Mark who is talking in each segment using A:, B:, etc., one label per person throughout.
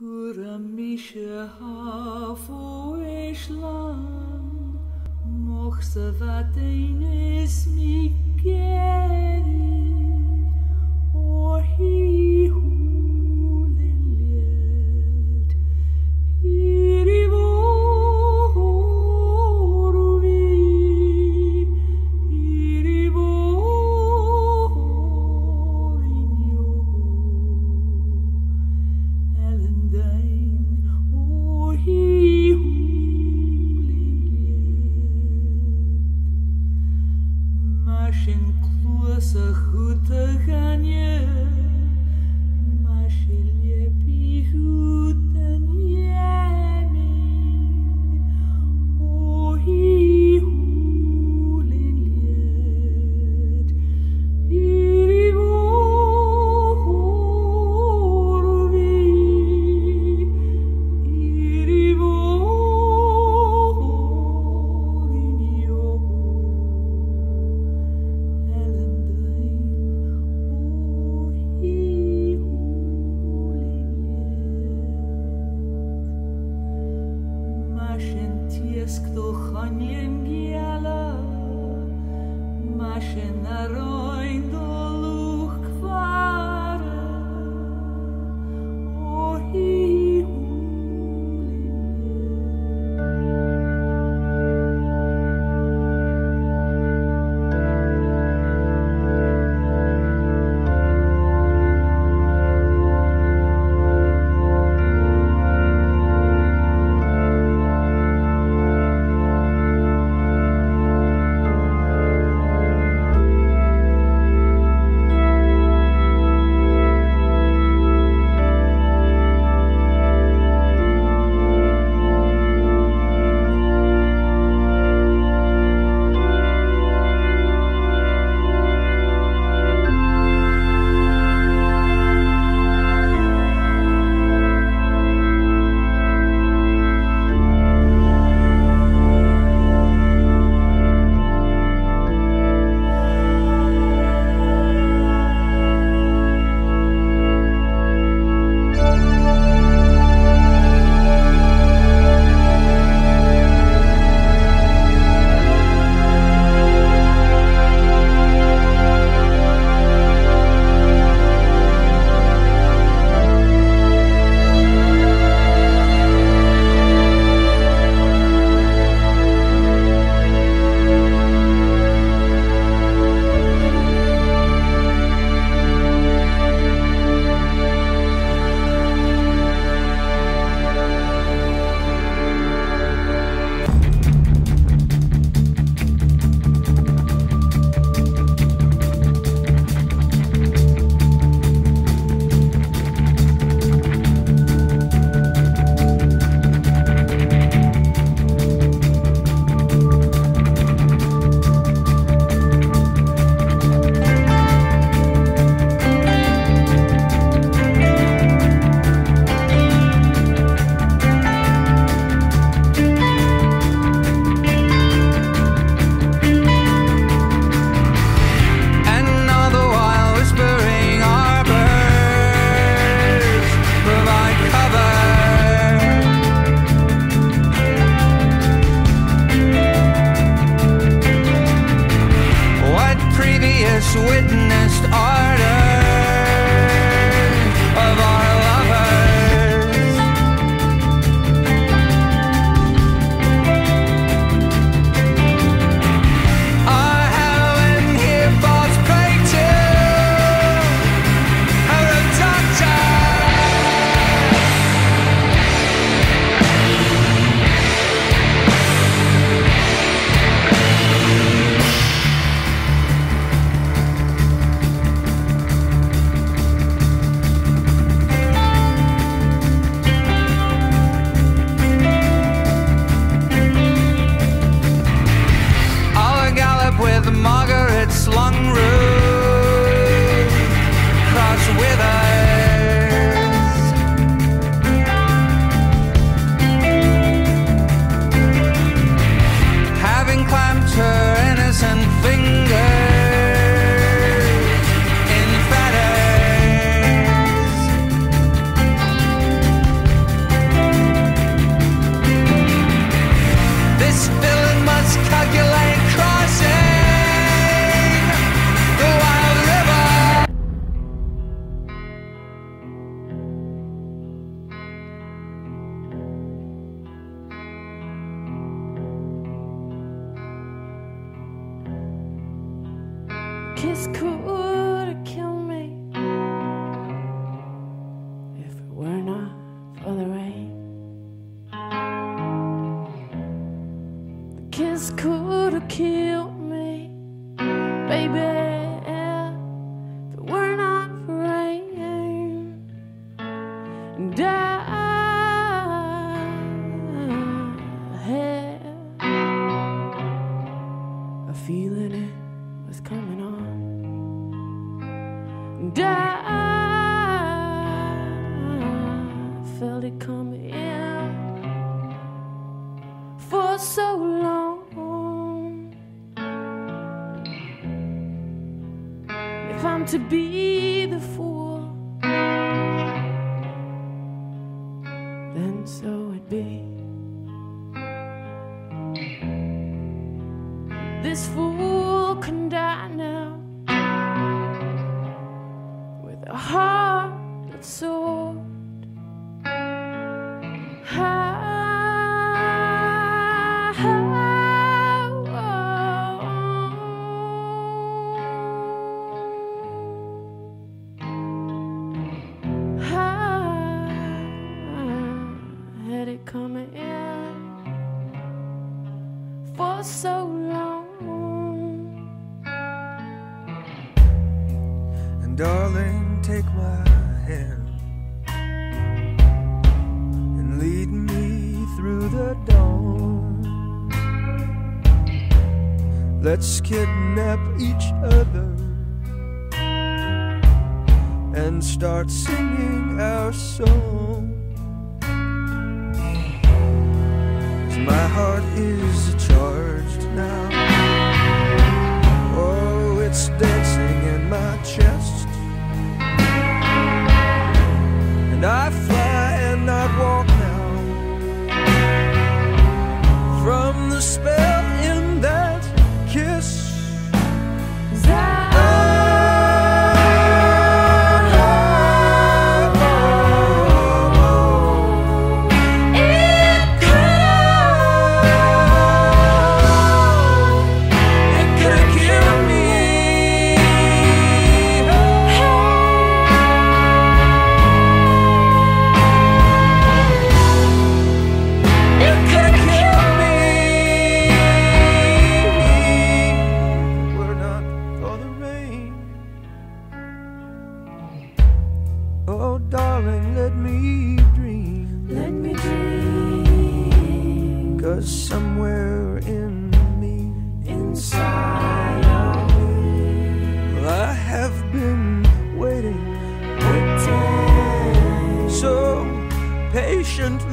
A: Gura mishe hafo eshlan Moch sa vatein is mi geri Or hi
B: Mașini cu să hută gane, mașini e Escucho en mi ala, más en witnessed our And
C: Let's kidnap each other and start singing our song. 'Cause my heart is charged now. Oh, it's dancing in my chest. And I Cause somewhere in me,
B: inside of me.
C: I have been waiting
B: Waiting
C: so patiently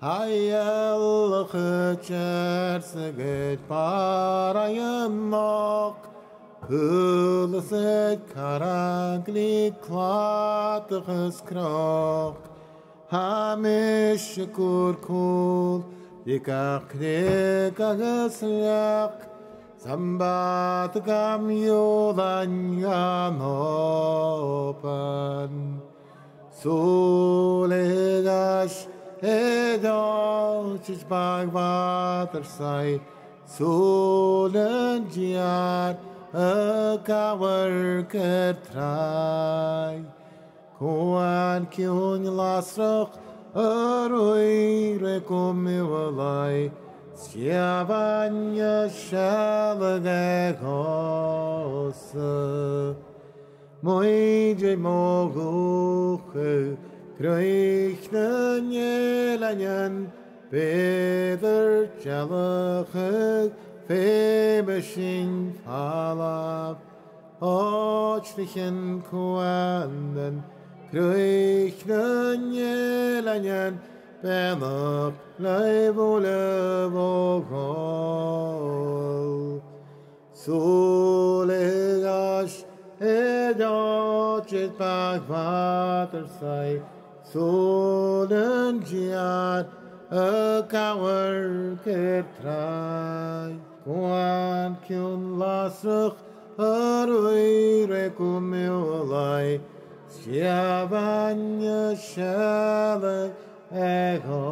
C: Hayal hıçer
D: sıgıt parayım nok. Hılsıt karaklik kvat hıskrok Hamiş şükür kul Dikak dikak ısrak Sambat gam yolan yanopan Sulegaş Sulegaş Solegash Edoch bagvater sai Solen jiar a gawer kertrai Koan kion lasroch aroi recomivalai, Schiavagna Roichnan yelanyan Bedar çalakık Femeşin halap Açlikin kuandan Roichnan yelanyan Benap laybule vokal Sulegash Edo chit pak vater Solen jiat a cower ketrai. Kwan kyun lasruch arui rekumilai. Schiavanya shalak egos.